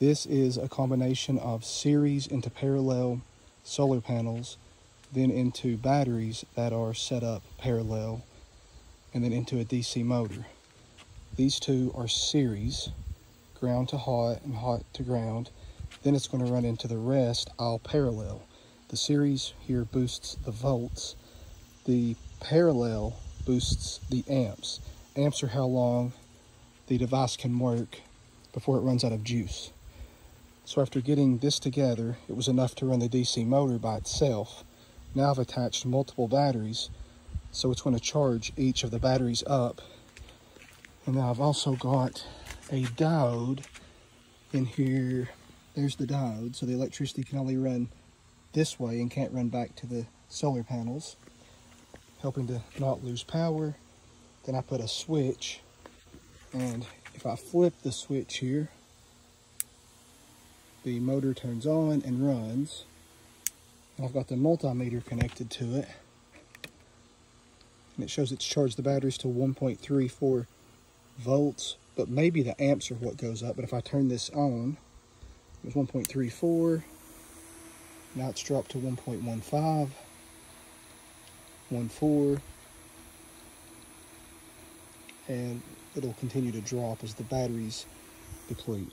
This is a combination of series into parallel solar panels, then into batteries that are set up parallel, and then into a DC motor. These two are series, ground to hot and hot to ground. Then it's going to run into the rest all parallel. The series here boosts the volts. The parallel boosts the amps. Amps are how long the device can work before it runs out of juice. So after getting this together, it was enough to run the DC motor by itself. Now I've attached multiple batteries, so it's going to charge each of the batteries up. And now I've also got a diode in here. There's the diode, so the electricity can only run this way and can't run back to the solar panels, helping to not lose power. Then I put a switch, and if I flip the switch here, the motor turns on and runs. I've got the multimeter connected to it. And it shows it's charged the batteries to 1.34 volts, but maybe the amps are what goes up. But if I turn this on, it was 1.34. Now it's dropped to 1.15, 1.4, and it'll continue to drop as the batteries deplete.